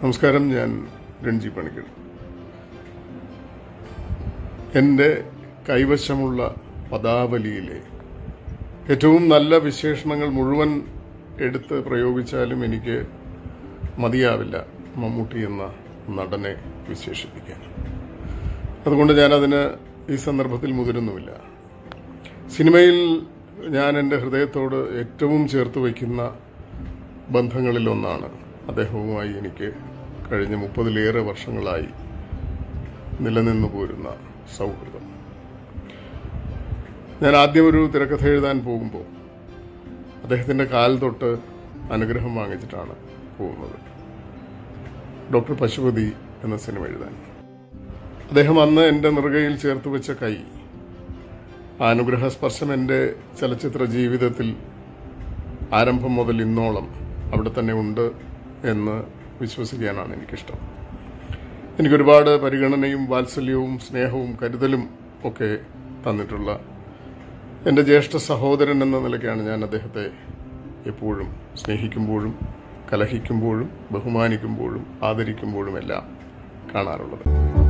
നമസ്കാരം ഞാൻ രഞ്ജി പണിക്കർ. എന്റെ കൈവശമുള്ള പദാവലിയിലെ ഏറ്റവും നല്ല വിശേഷണങ്ങൾ മുഴുവൻ എടുത്ത് പ്രയോഗിച്ചാലും എനിക്ക് മതിയാവില്ല മമ്മൂട്ടി എന്ന നടനെ വിശേഷിപ്പിക്കാൻ. അതുകൊണ്ട് ഞാനതിന് ഈ സന്ദർഭത്തിൽ മുതിരുന്നുമില്ല. സിനിമയിൽ ഞാൻ എന്റെ ഹൃദയത്തോട് ഏറ്റവും ചേർത്ത് വയ്ക്കുന്ന ബന്ധങ്ങളിലൊന്നാണ് അദ്ദേഹവുമായി എനിക്ക് കഴിഞ്ഞ മുപ്പതിലേറെ വർഷങ്ങളായി നിലനിന്നു പോരുന്ന സൗഹൃദം. ഞാൻ ആദ്യം ഒരു തിരക്കഥ എഴുതാൻ പോകുമ്പോൾ അദ്ദേഹത്തിന്റെ കാൽ തൊട്ട് അനുഗ്രഹം വാങ്ങിച്ചിട്ടാണ് പോകുന്നത്. ഡോക്ടർ പശുപതി എന്ന സിനിമ എഴുതാൻ. അദ്ദേഹം അന്ന് എന്റെ നെറുകയിൽ ചേർത്ത് വെച്ച കൈ ആ അനുഗ്രഹ സ്പർശം എന്റെ ചലച്ചിത്ര ജീവിതത്തിൽ ആരംഭം മുതൽ ഇന്നോളം അവിടെ തന്നെ ഉണ്ട് എന്ന് വിശ്വസിക്കാനാണ് എനിക്കിഷ്ടം. എനിക്കൊരുപാട് പരിഗണനയും വാത്സല്യവും സ്നേഹവും കരുതലും ഒക്കെ തന്നിട്ടുള്ള എന്റെ ജ്യേഷ്ഠ സഹോദരൻ എന്ന നിലയ്ക്കാണ് ഞാൻ അദ്ദേഹത്തെ എപ്പോഴും സ്നേഹിക്കുമ്പോഴും കലഹിക്കുമ്പോഴും ബഹുമാനിക്കുമ്പോഴും ആദരിക്കുമ്പോഴും എല്ലാം കാണാറുള്ളത്.